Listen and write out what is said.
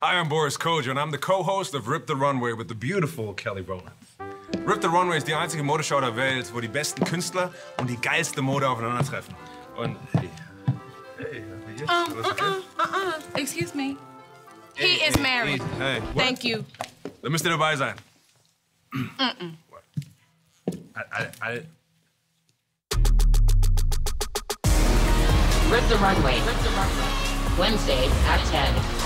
Hi, I am Boris Kodjoe, and I'm the co-host of Rip the Runway with the beautiful Kelly Rowland. Rip the Runway ist die einzige Modeschau der Welt, wo die besten Künstler und die geilste Mode aufeinandertreffen. Und hey, hey, wie geht's? Um, uh-uh, uh-uh. Excuse me. He Hey, is married. Hey, what? Thank you. Da müsst ihr dabei sein. Mm-mm. I, I, Rip the Runway. Wednesday at 10.